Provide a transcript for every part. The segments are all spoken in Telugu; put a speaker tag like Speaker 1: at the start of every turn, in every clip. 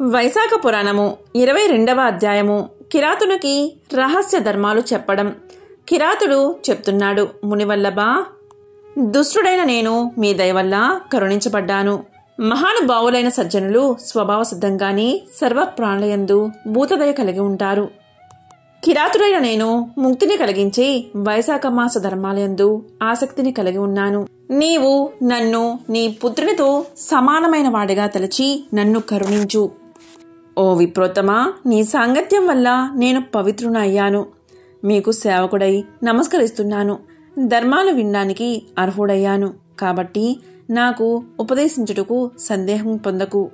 Speaker 1: వైశాఖ పురాణము ఇరవై రెండవ అధ్యాయము. కిరాతునికి రహస్య ధర్మాలు చెప్పడం. కిరాతుడు చెప్తున్నాడు మునివల్లభ దుష్టుడైన నేను మీ దయ వల్ల కరుణించబడ్డాను. మహానుభావులైన సజ్జనులు స్వభావ సిద్ధంగానే సర్వప్రాణయందు భూతదయ కలిగి ఉంటారు. కిరాతుడైన నేను ముక్తిని కలిగించి వైశాఖ మాస ధర్మాలయందు ఆసక్తిని కలిగి ఉన్నాను. నీవు నన్ను నీ పుత్రునితో సమానమైన వాడిగా తలచి నన్ను కరుణించు. ఓ విప్రోత్తమా నీ సాంగత్యం వల్ల నేను పవిత్రునయ్యాను. మీకు సేవకుడై నమస్కరిస్తున్నాను. ధర్మాలు వినడానికి అర్హుడయ్యాను. కాబట్టి నాకు ఉపదేశించుటకు సందేహం పొందకు.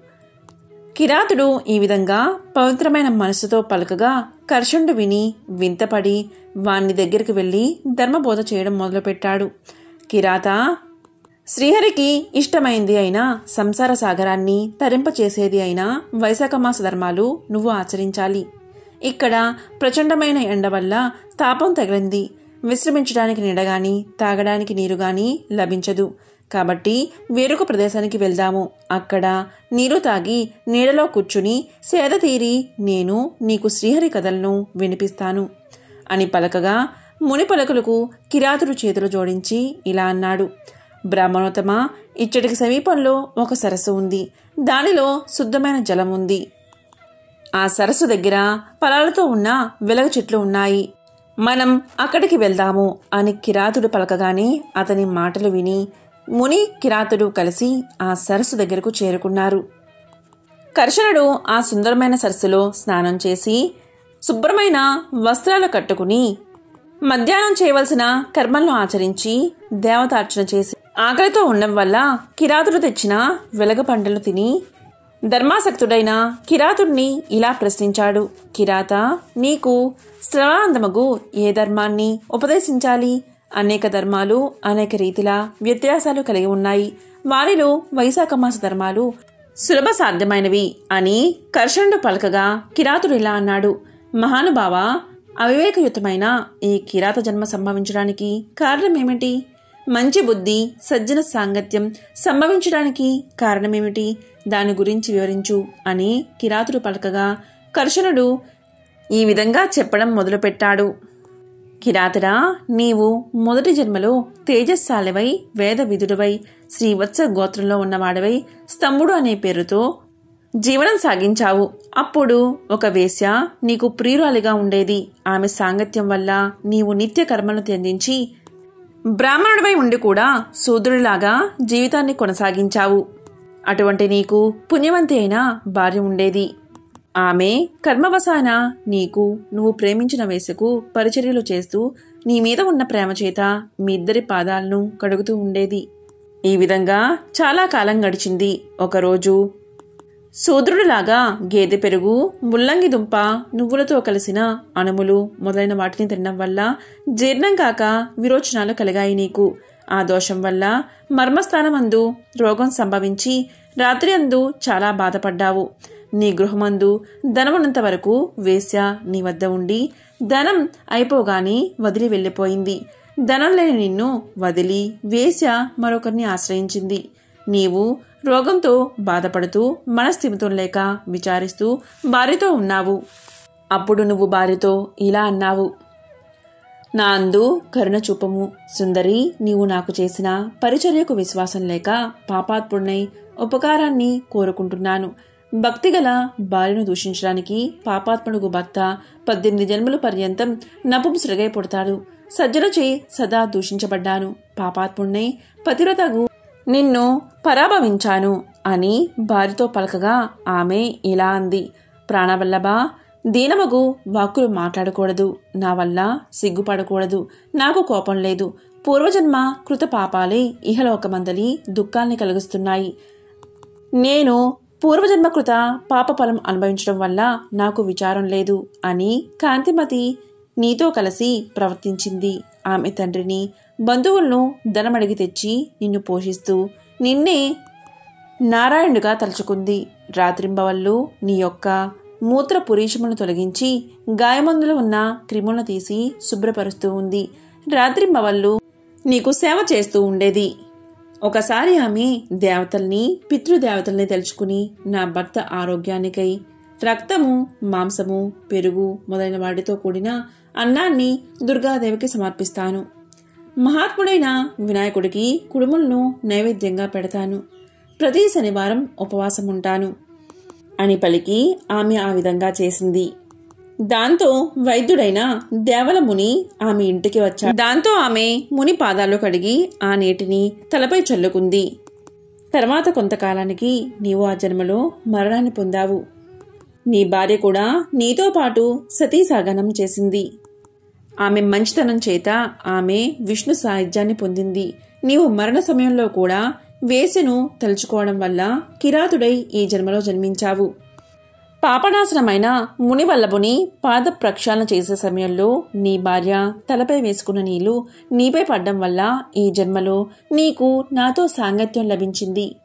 Speaker 1: కిరాతుడు ఈ విధంగా పవిత్రమైన మనసుతో పలకగా కర్షుండు విని వింతపడి వాణ్ణి దగ్గరికి వెళ్ళి ధర్మబోధ చేయడం మొదలుపెట్టాడు. కిరాత శ్రీహరికి ఇష్టమైంది అయినా సంసార సాగరాన్ని తరింపచేసేది అయినా వైశాఖ మాస ధర్మాలు నువ్వు ఆచరించాలి. ఇక్కడ ప్రచండమైన ఎండ వల్ల తాపం తగిలింది. విశ్రమించడానికి నీడగాని తాగడానికి నీరు గాని లభించదు. కాబట్టి వేరొక ప్రదేశానికి వెళ్దాము. అక్కడ నీరు తాగి నీడలో కూర్చుని సేద తీరి నేను నీకు శ్రీహరి కథలను వినిపిస్తాను అని పలకగా ముని పలకలకు కిరాతుడు చేతులు జోడించి ఇలా అన్నాడు. బ్రాహ్మణోత్తమ ఇచ్చటికి సమీపంలో ఒక సరస్సు ఉంది. దానిలో శుద్ధమైన జలం ఉంది. ఆ సరస్సు దగ్గర ఫలాలతో ఉన్న వెలగ చెట్లు ఉన్నాయి. మనం అక్కడికి వెళ్దాము అని కిరాతుడు పలకగానే అతని మాటలు విని ముని కిరాతుడు కలిసి ఆ సరస్సు దగ్గరకు చేరుకున్నారు. కర్షణుడు ఆ సుందరమైన సరస్సులో స్నానం చేసి శుభ్రమైన వస్త్రాలు కట్టుకుని మధ్యాహ్నం చేయవలసిన కర్మలను ఆచరించి దేవతార్చన చేసి ఆకలితో ఉండడం వల్ల కిరాతుడు తెచ్చిన వెలగ పంటలు తిని ధర్మాసక్తుడైన కిరాతుడిని ఇలా ప్రశ్నించాడు. కిరాత నీకు శ్రవానందమగు ఏ ధర్మాన్ని ఉపదేశించాలి? అనేక ధర్మాలు అనేక రీతిలా వ్యత్యాసాలు కలిగి ఉన్నాయి. వారిలో వైశాఖ మాస ధర్మాలు సులభ సాధ్యమైనవి అని కర్షణుడు పలకగా కిరాతుడు ఇలా అన్నాడు. మహానుభావ అవివేకయుతమైన ఈ కిరాత జన్మ సంభవించడానికి కారణమేమిటి? మంచి బుద్ధి సజ్జన సాంగత్యం సంభవించడానికి కారణమేమిటి? దాని గురించి వివరించు అని కిరాతుడు పలకగా కర్షణుడు ఈ విధంగా చెప్పడం మొదలుపెట్టాడు. కిరాతుడా నీవు మొదటి జన్మలో తేజస్శాలివై వేద విధుడవై శ్రీవత్స గోత్రంలో ఉన్నవాడవై స్తంభుడు అనే పేరుతో జీవనం సాగించావు. అప్పుడు ఒక వేశ్య నీకు ప్రియురాలిగా ఉండేది. ఆమె సాంగత్యం వల్ల నీవు నిత్య కర్మలను త్యందించి బ్రాహ్మణుడివై ఉండి కూడా శూద్రుడిలాగా జీవితాన్ని కొనసాగించావు. అటువంటి నీకు పుణ్యవంతి అయిన భార్య ఉండేది. ఆమె కర్మవశాన నీకు నువ్వు ప్రేమించిన వేసుకు పరిచర్యలు చేస్తూ నీ మీద ఉన్న ప్రేమ చేత మీ ఇద్దరి పాదాలను కడుగుతూ ఉండేది. ఈ విధంగా చాలా కాలం గడిచింది. ఒకరోజు సోదరుడులాగా గేదె పెరుగు ముల్లంగి దుంప నువ్వులతో కలిసిన అణుములు మొదలైన వాటిని తినడం వల్ల జీర్ణం కాక విరోచనాలు కలిగాయి నీకు. ఆ దోషం వల్ల మర్మస్థానమందు రోగం సంభవించి రాత్రి అందు చాలా బాధపడ్డావు. నీ గృహమందు ధనమున్నంత వరకు వేశ్య నీ వద్ద ఉండి ధనం అయిపోగానే వదిలి వెళ్ళిపోయింది. ధనం లేని నిన్ను వదిలి వేశ్య మరొకరిని ఆశ్రయించింది. నీవు రోగంతో బాధపడుతూ మనస్థిమితం లేక విచారిస్తూ భార్యతో ఉన్నావు. అప్పుడు నువ్వు భార్యతో ఇలా అన్నావు. నా అందు కరుణ చూపము. సుందరి నీవు నాకు చేసిన పరిచర్యకు విశ్వాసం లేక పాపాత్పుణ్ణై ఉపకారాన్ని కోరుకుంటున్నాను. భక్తిగల భార్యను దూషించడానికి పాపాత్ముడుగు భర్త పద్దెనిమిది జన్మల పర్యంతం నపుంసరిగై పుడతాడు. సజ్జలచే సదా దూషించబడ్డాను. పాపాత్ముణ్ణై పతిరతగు నిన్ను పరాభవించాను అని భార్యతో పలకగా ఆమె ఇలా అంది. ప్రాణవల్లభ దీనమగు వాక్కులు మాట్లాడకూడదు. నా వల్ల సిగ్గుపడకూడదు. నాకు కోపం లేదు. పూర్వజన్మ కృత పాపాలే ఇహలోకమందలి దుఃఖాల్ని కలిగిస్తున్నాయి. నేను పూర్వజన్మ కృత పాప ఫలం అనుభవించడం వల్ల నాకు విచారం లేదు అని కాంతిమతి నీతో కలిసి ప్రవర్తించింది. ఆమె తండ్రిని బంధువులను ధనమడిగి తెచ్చి నిన్ను పోషిస్తూ నిన్నే నారాయణుడిగా తలుచుకుంది. రాత్రింబవళ్ళు నీ యొక్క మూత్ర పురీషములను తొలగించి గాయమందులు ఉన్న క్రిములను తీసి శుభ్రపరుస్తూ ఉంది. రాత్రింబవళ్ళు నీకు సేవ చేస్తూ ఉండేది. ఒకసారి ఆమె దేవతల్ని పితృదేవతల్ని తెలుసుకుని నా భర్త ఆరోగ్యానికై రక్తము మాంసము పెరుగు మొదలైన వాటితో కూడిన అన్నాన్ని దుర్గాదేవికి సమర్పిస్తాను. మహాత్ముడైన వినాయకుడికి కుడుములను నైవేద్యంగా పెడతాను. ప్రతి శనివారం ఉపవాసం ఉంటాను అని పలికి ఆమె ఆ విధంగా చేసింది. దాంతో వైద్యుడైన దేవల ముని ఆమె ఇంటికి వచ్చాడు. దాంతో ఆమె ముని పాదాలు కడిగి ఆ నీటిని తలపై చల్లుకుంది. తర్వాత కొంతకాలానికి నీవు ఆ జన్మలో మరణాన్ని పొందావు. నీ భార్య కూడా నీతో పాటు సతీ సాగనం చేసింది. ఆమె మంచితనం చేత ఆమె విష్ణు సాహిత్యాన్ని పొందింది. నీవు మరణ సమయంలో కూడా వేసెను తలుచుకోవడం వల్ల కిరాతుడై ఈ జన్మలో జన్మించావు. పాపనాశనమైన మునివల్లభుని పాద ప్రక్షాళన చేసే సమయంలో నీ భార్య తలపై వేసుకున్న నీళ్ళు నీపై పడ్డం వల్ల ఈ జన్మలో నీకు నాతో సాంగత్యం లభించింది.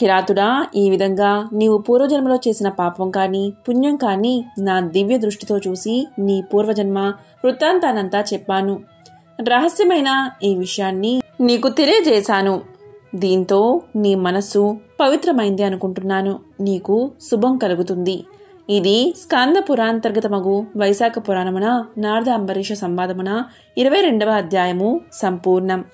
Speaker 1: కిరాతుడా ఈ విధంగా నీవు పూర్వజన్మలో చేసిన పాపం కానీ పుణ్యం కానీ నా దివ్య దృష్టితో చూసి నీ పూర్వజన్మ వృత్తాంతానంతా చెప్పాను. రహస్యమైన ఈ విషయాన్ని నీకు తెలియజేశాను. దీంతో నీ మనస్సు పవిత్రమైంది అనుకుంటున్నాను. నీకు శుభం కలుగుతుంది. ఇది స్కంద పురాంతర్గతమగు వైశాఖ పురాణమున నారద అంబరీష సంవాదమున ఇరవై రెండవ అధ్యాయము సంపూర్ణం.